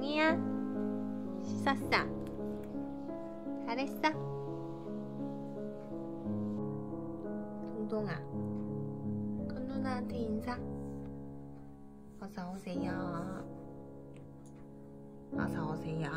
동이야? 씻었어. 잘했어. 동동아 큰 누나한테 인사. 어서 오세요. 어서 오세요